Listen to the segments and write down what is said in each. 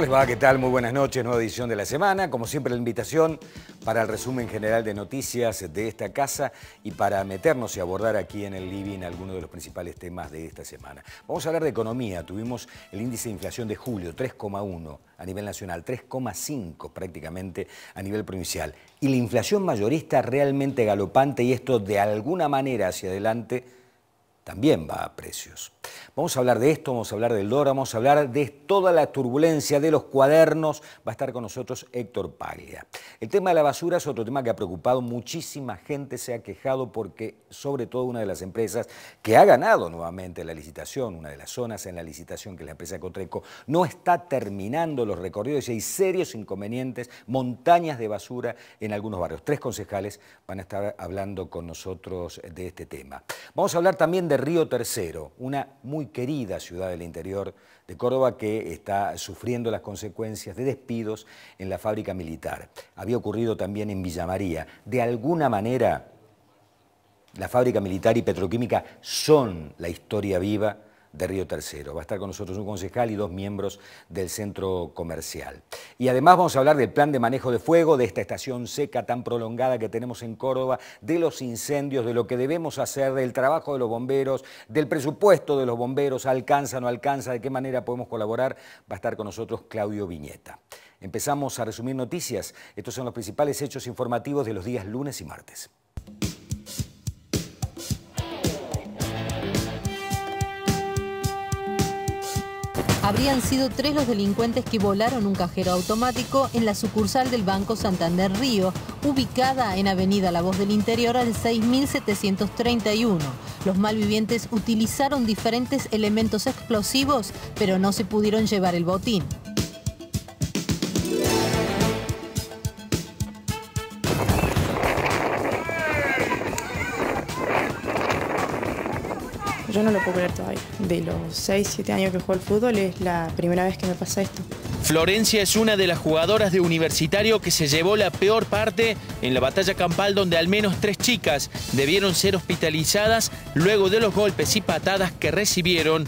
¿Cómo les va? ¿Qué tal? Muy buenas noches, nueva edición de la semana. Como siempre, la invitación para el resumen general de noticias de esta casa y para meternos y abordar aquí en el living algunos de los principales temas de esta semana. Vamos a hablar de economía. Tuvimos el índice de inflación de julio, 3,1 a nivel nacional, 3,5 prácticamente a nivel provincial. Y la inflación mayorista realmente galopante y esto de alguna manera hacia adelante también va a precios. Vamos a hablar de esto, vamos a hablar del dólar, vamos a hablar de toda la turbulencia de los cuadernos. Va a estar con nosotros Héctor Paglia. El tema de la basura es otro tema que ha preocupado. Muchísima gente se ha quejado porque, sobre todo, una de las empresas que ha ganado nuevamente la licitación, una de las zonas en la licitación que es la empresa Cotreco, no está terminando los recorridos y hay serios inconvenientes, montañas de basura en algunos barrios. Tres concejales van a estar hablando con nosotros de este tema. Vamos a hablar también de Río Tercero, una muy querida ciudad del interior de Córdoba que está sufriendo las consecuencias de despidos en la fábrica militar. Había ocurrido también en Villa María. De alguna manera, la fábrica militar y petroquímica son la historia viva de Río Tercero. Va a estar con nosotros un concejal y dos miembros del centro comercial. Y además vamos a hablar del plan de manejo de fuego, de esta estación seca tan prolongada que tenemos en Córdoba, de los incendios, de lo que debemos hacer, del trabajo de los bomberos, del presupuesto de los bomberos, alcanza, no alcanza, de qué manera podemos colaborar. Va a estar con nosotros Claudio Viñeta. Empezamos a resumir noticias. Estos son los principales hechos informativos de los días lunes y martes. Habrían sido tres los delincuentes que volaron un cajero automático en la sucursal del Banco Santander Río, ubicada en Avenida La Voz del Interior al 6731. Los malvivientes utilizaron diferentes elementos explosivos, pero no se pudieron llevar el botín. Yo no lo puedo creer todavía. De los 6, 7 años que juego al fútbol es la primera vez que me pasa esto. Florencia es una de las jugadoras de Universitario que se llevó la peor parte en la batalla campal donde al menos tres chicas debieron ser hospitalizadas luego de los golpes y patadas que recibieron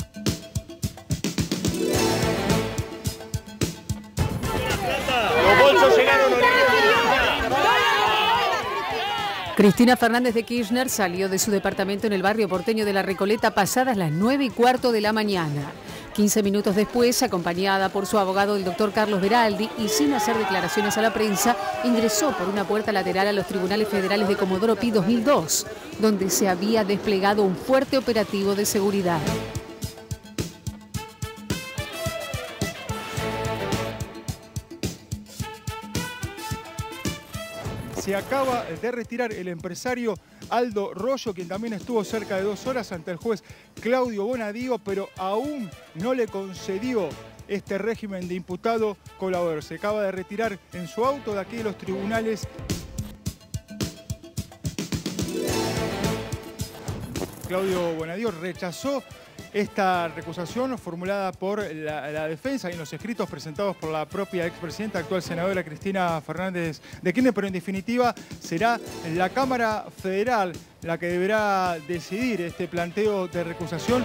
Cristina Fernández de Kirchner salió de su departamento en el barrio porteño de La Recoleta pasadas las 9 y cuarto de la mañana. 15 minutos después, acompañada por su abogado, el doctor Carlos Veraldi, y sin hacer declaraciones a la prensa, ingresó por una puerta lateral a los tribunales federales de Comodoro Pi 2002, donde se había desplegado un fuerte operativo de seguridad. Se acaba de retirar el empresario Aldo Rollo, quien también estuvo cerca de dos horas ante el juez Claudio Bonadío, pero aún no le concedió este régimen de imputado colaborador. Se acaba de retirar en su auto de aquí de los tribunales. Claudio Bonadío rechazó esta recusación formulada por la, defensa y en los escritos presentados por la propia expresidenta, actual senadora Cristina Fernández de Kirchner, pero en definitiva será la Cámara Federal la que deberá decidir este planteo de recusación.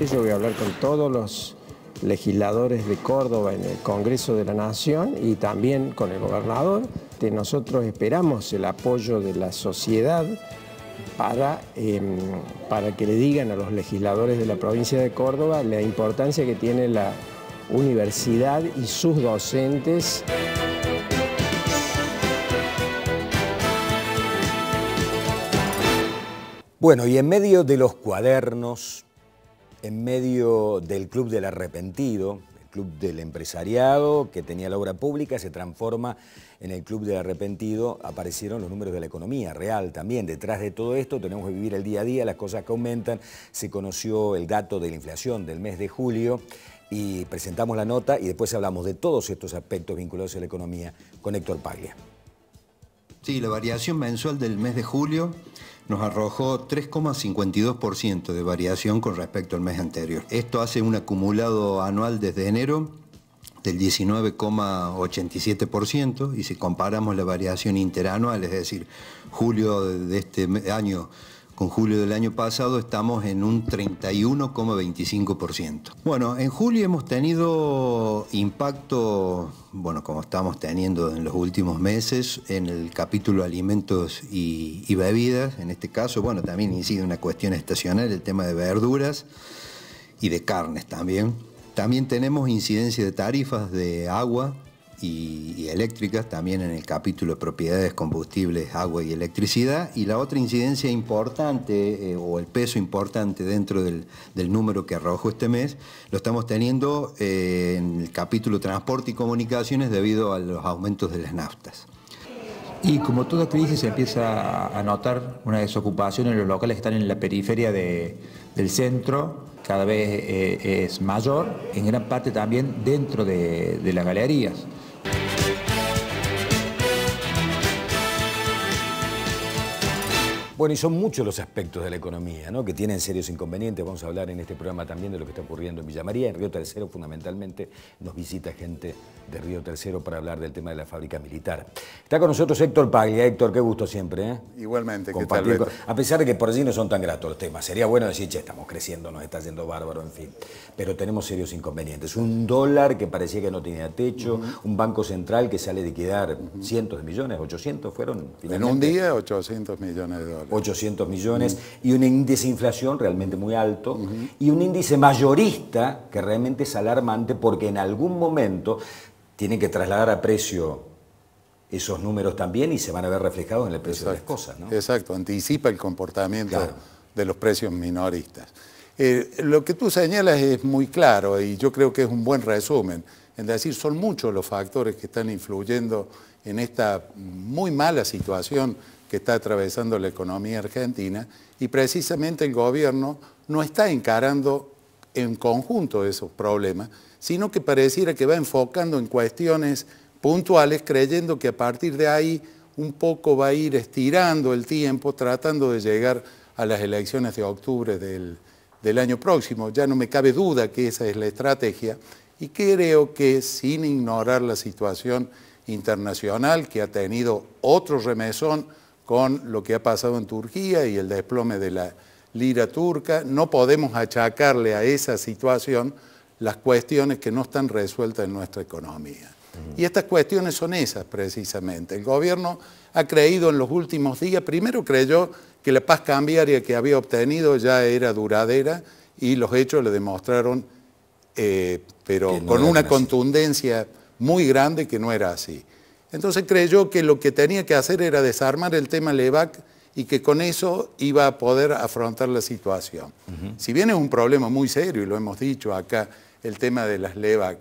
Yo voy a hablar con todos los legisladores de Córdoba en el Congreso de la Nación y también con el gobernador. Nosotros esperamos el apoyo de la sociedad para, em, para que le digan a los legisladores de la provincia de Córdoba la importancia que tiene la universidad y sus docentes. Bueno, y en medio de los cuadernos, en medio del Club del Arrepentido, Club del Empresariado, que tenía la obra pública, se transforma en el Club del Arrepentido aparecieron los números de la economía real también. Detrás de todo esto tenemos que vivir el día a día, las cosas que aumentan. Se conoció el dato de la inflación del mes de julio y presentamos la nota y después hablamos de todos estos aspectos vinculados a la economía con Héctor Paglia. Sí, la variación mensual del mes de julio nos arrojó 3,52% de variación con respecto al mes anterior. Esto hace un acumulado anual desde enero del 19,87% y si comparamos la variación interanual, es decir, julio de este año con julio del año pasado estamos en un 31,25%. Bueno, en julio hemos tenido impacto, bueno, como estamos teniendo en los últimos meses, en el capítulo alimentos y, y bebidas. En este caso, bueno, también incide una cuestión estacional, el tema de verduras y de carnes también. También tenemos incidencia de tarifas de agua, y, eléctricas, también en el capítulo de propiedades, combustibles, agua y electricidad. Y la otra incidencia importante, eh, o el peso importante dentro del, número que arrojó este mes, lo estamos teniendo eh, en el capítulo transporte y comunicaciones debido a los aumentos de las naftas. Y como toda crisis se empieza a notar una desocupación en los locales que están en la periferia del centro, cada vez eh, es mayor, en gran parte también dentro de las galerías. Bueno, y son muchos los aspectos de la economía ¿no? que tienen serios inconvenientes. Vamos a hablar en este programa también de lo que está ocurriendo en Villa María. En Río Tercero, fundamentalmente, nos visita gente de Río Tercero para hablar del tema de la fábrica militar. Está con nosotros Héctor Paglia. Héctor, qué gusto siempre. ¿eh? Igualmente, ¿qué tal, A pesar de que por allí no son tan gratos los temas. Sería bueno decir, che, estamos creciendo, nos está yendo bárbaro, en fin. Pero tenemos serios inconvenientes. Un dólar que parecía que no tenía techo, un banco central que sale a liquidar cientos de millones, 800 fueron. En un día, 800 millones de dólares. 800 millones, y un índice de inflación realmente muy alto, y un índice mayorista que realmente es alarmante porque en algún momento tienen que trasladar a precio esos números también y se van a ver reflejados en el precio de las cosas. Exacto, anticipa el comportamiento de los precios minoristas. Eh, lo que tú señalas es muy claro y yo creo que es un buen resumen. Es decir, son muchos los factores que están influyendo en esta muy mala situación que está atravesando la economía argentina y precisamente el gobierno no está encarando en conjunto esos problemas, sino que pareciera que va enfocando en cuestiones puntuales, creyendo que a partir de ahí un poco va a ir estirando el tiempo, tratando de llegar a las elecciones de octubre del, del año próximo. Ya no me cabe duda que esa es la estrategia y creo que sin ignorar la situación internacional que ha tenido otro remesón, con lo que ha pasado en Turquía y el desplome de la lira turca. No podemos achacarle a esa situación las cuestiones que no están resueltas en nuestra economía. Y estas cuestiones son esas precisamente. El gobierno ha creído en los últimos días, primero creyó que la paz cambiaria que había obtenido ya era duradera y los hechos le demostraron, eh, pero con una contundencia muy grande que no era así. Entonces creyó que lo que tenía que hacer era desarmar el tema LEVAC y que con eso iba a poder afrontar la situación. Si bien es un problema muy serio, y lo hemos dicho acá, el tema de las LEVAC,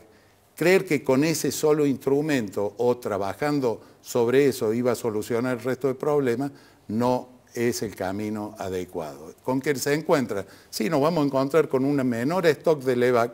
creer que con ese solo instrumento o trabajando sobre eso iba a solucionar el resto del problema, no es el camino adecuado. ¿Con qué se encuentra? Sí, nos vamos a encontrar con un menor stock de LEVAC,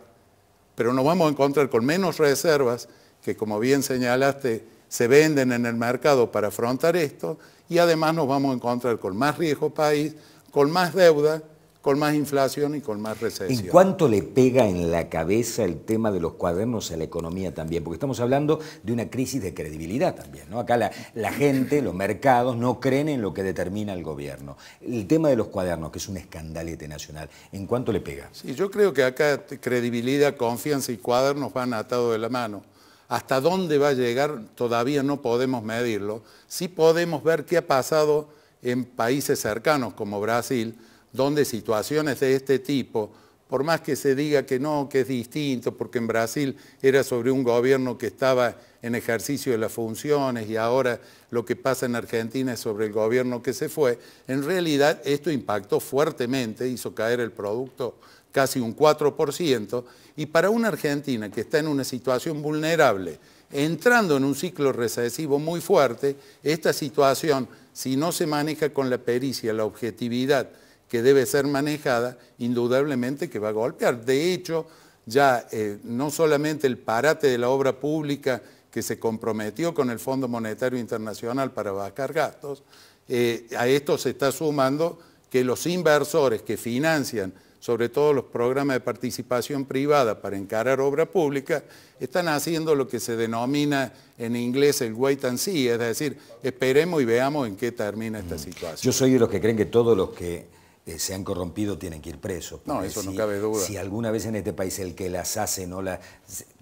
pero nos vamos a encontrar con menos reservas que, como bien señalaste, se venden en el mercado para afrontar esto y además nos vamos a encontrar con más riesgo país, con más deuda, con más inflación y con más recesión. ¿Y cuánto le pega en la cabeza el tema de los cuadernos a la economía también? Porque estamos hablando de una crisis de credibilidad también. ¿no? Acá la, gente, los mercados, no creen en lo que determina el gobierno. El tema de los cuadernos, que es un escandalete nacional, ¿en cuánto le pega? Sí, yo creo que acá credibilidad, confianza y cuadernos van atados de la mano. Hasta dónde va a llegar todavía no podemos medirlo. Sí podemos ver qué ha pasado en países cercanos como Brasil, donde situaciones de este tipo, por más que se diga que no, que es distinto, porque en Brasil era sobre un gobierno que estaba en ejercicio de las funciones y ahora lo que pasa en Argentina es sobre el gobierno que se fue, en realidad esto impactó fuertemente, hizo caer el producto casi un 4%, y para una Argentina que está en una situación vulnerable, entrando en un ciclo recesivo muy fuerte, esta situación, si no se maneja con la pericia, la objetividad que debe ser manejada, indudablemente que va a golpear. De hecho, ya eh, no solamente el parate de la obra pública que se comprometió con el Fondo Monetario Internacional para bajar gastos, eh, a esto se está sumando que los inversores que financian sobre todo los programas de participación privada para encarar obra pública, están haciendo lo que se denomina en inglés el wait and see, es decir, esperemos y veamos en qué termina esta situación. Yo soy de los que creen que todos los que eh, se han corrompido tienen que ir presos. No, eso no cabe duda. Si alguna vez en este país el que las hace no las...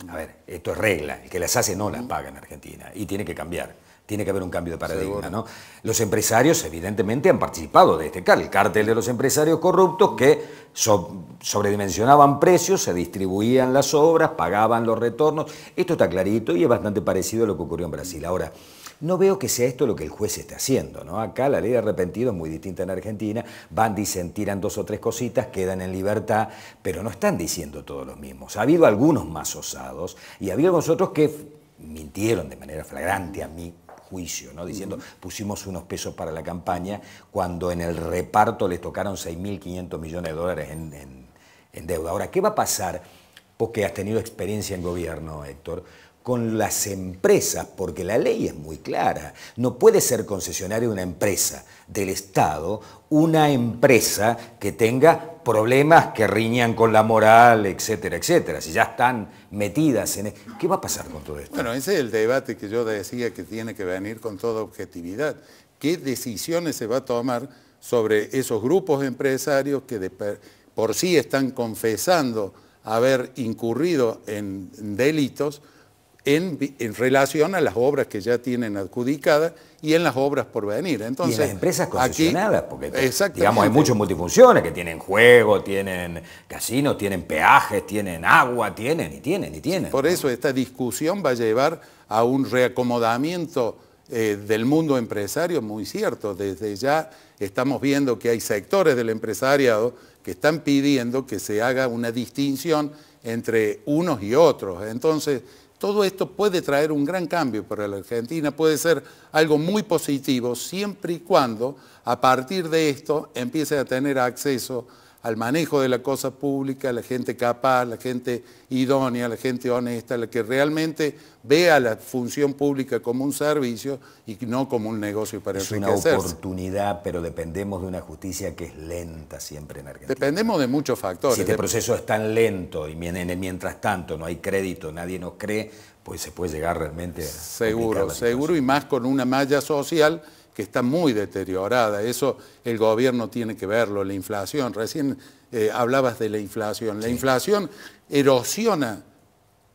A ver, esto es regla, el que las hace no las paga en Argentina y tiene que cambiar. Tiene que haber un cambio de paradigma, ¿no? Los empresarios, evidentemente, han participado de este cártel, el cártel de los empresarios corruptos que sobredimensionaban precios, se distribuían las obras, pagaban los retornos. Esto está clarito y es bastante parecido a lo que ocurrió en Brasil. Ahora, no veo que sea esto lo que el juez está haciendo, ¿no? Acá la ley de arrepentido es muy distinta en Argentina, van, dicen, tiran dos o tres cositas, quedan en libertad, pero no están diciendo todos los mismos. Ha habido algunos más osados y ha habido algunos otros que mintieron de manera flagrante a mi juicio, ¿no? diciendo pusimos unos pesos para la campaña cuando en el reparto les tocaron 6.500 millones de dólares en, en deuda. Ahora, ¿qué va a pasar? Porque has tenido experiencia en gobierno, Héctor con las empresas, porque la ley es muy clara. No puede ser concesionario de una empresa del Estado una empresa que tenga problemas que riñan con la moral, etcétera, etcétera. Si ya están metidas en... E-, ¿Qué va a pasar con todo esto? Bueno, ese es el debate que yo decía que tiene que venir con toda objetividad. ¿Qué decisiones se va a tomar sobre esos grupos empresarios que por sí están confesando haber incurrido en delitos? En, relación a las obras que ya tienen adjudicadas y en las obras por venir. Entonces, y en las empresas concesionadas, porque digamos, hay muchas multifunciones que tienen juego, tienen casinos, tienen peajes, tienen agua, tienen y tienen y tienen. Por eso esta discusión va a llevar a un reacomodamiento eh, del mundo empresario muy cierto. Desde ya estamos viendo que hay sectores del empresariado que están pidiendo que se haga una distinción entre unos y otros. Entonces, todo esto puede traer un gran cambio para la Argentina, puede ser algo muy positivo siempre y cuando a partir de esto empiece a tener acceso al manejo de la cosa pública, la gente capaz, la gente idónea, la gente honesta, la que realmente vea la función pública como un servicio y no como un negocio para es enriquecerse. Es una oportunidad, pero dependemos de una justicia que es lenta siempre en Argentina. Dependemos de muchos factores. Si este proceso es tan lento y mientras tanto no hay crédito, nadie nos cree, pues se puede llegar realmente a... Seguro, seguro y más con una malla social que está muy deteriorada. Eso el gobierno tiene que verlo, la inflación. Recién eh, hablabas de la inflación. La inflación erosiona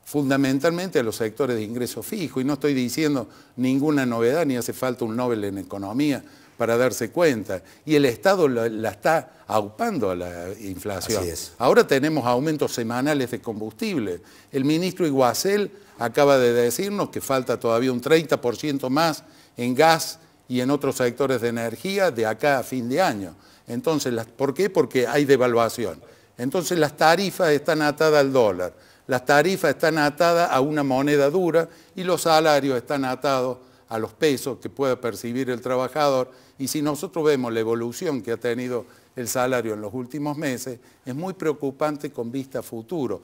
fundamentalmente a los sectores de ingreso fijo y no estoy diciendo ninguna novedad ni hace falta un Nobel en economía para darse cuenta. Y el Estado la, está aupando a la inflación. Ahora tenemos aumentos semanales de combustible. El ministro Iguacel acaba de decirnos que falta todavía un 30% más en gas y en otros sectores de energía de acá a fin de año. Entonces, ¿por qué? Porque hay devaluación. Entonces las tarifas están atadas al dólar, las tarifas están atadas a una moneda dura y los salarios están atados a los pesos que pueda percibir el trabajador. Y si nosotros vemos la evolución que ha tenido el salario en los últimos meses, es muy preocupante con vista a futuro,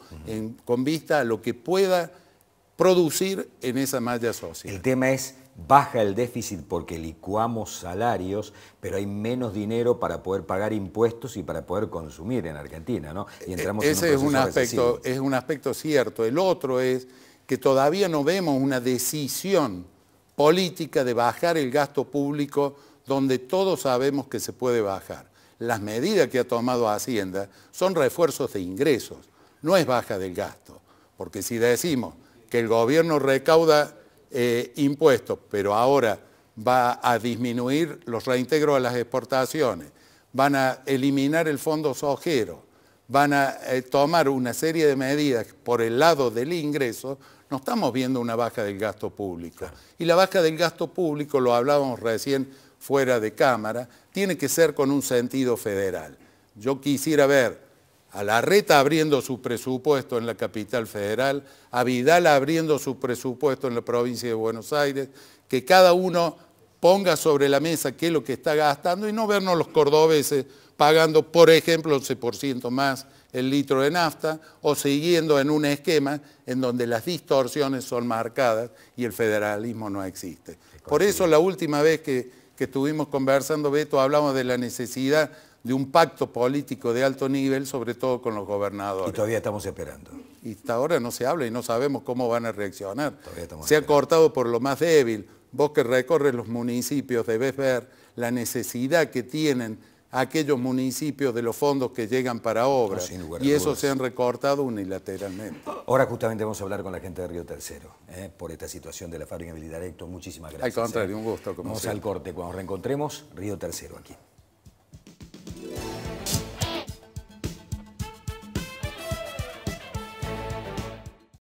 con vista a lo que pueda producir en esa malla social. El tema es baja el déficit porque licuamos salarios, pero hay menos dinero para poder pagar impuestos y para poder consumir en Argentina, ¿no? Y entramos Ese en un es, un aspecto, es un aspecto cierto. El otro es que todavía no vemos una decisión política de bajar el gasto público donde todos sabemos que se puede bajar. Las medidas que ha tomado Hacienda son refuerzos de ingresos, no es baja del gasto. Porque si decimos que el gobierno recauda eh, impuestos, pero ahora va a disminuir los reintegros a las exportaciones, van a eliminar el fondo sojero, van a eh, tomar una serie de medidas por el lado del ingreso, no estamos viendo una baja del gasto público. Y la baja del gasto público, lo hablábamos recién fuera de Cámara, tiene que ser con un sentido federal. Yo quisiera ver a la reta abriendo su presupuesto en la capital federal, a Vidal abriendo su presupuesto en la provincia de Buenos Aires, que cada uno ponga sobre la mesa qué es lo que está gastando y no vernos los cordobeses pagando, por ejemplo, 11% más el litro de nafta o siguiendo en un esquema en donde las distorsiones son marcadas y el federalismo no existe. Por eso la última vez que, que estuvimos conversando, Beto, hablamos de la necesidad de un pacto político de alto nivel, sobre todo con los gobernadores. Y todavía estamos esperando. Y hasta ahora no se habla y no sabemos cómo van a reaccionar. Se ha cortado por lo más débil. Vos que recorres los municipios debes ver la necesidad que tienen aquellos municipios de los fondos que llegan para obras. y eso se han recortado unilateralmente. Ahora justamente vamos a hablar con la gente de Río Tercero, ¿eh? por esta situación de la fábrica militar Héctor. Muchísimas gracias. Al contrario, ¿eh? un gusto. vamos al corte, cuando reencontremos Río Tercero aquí.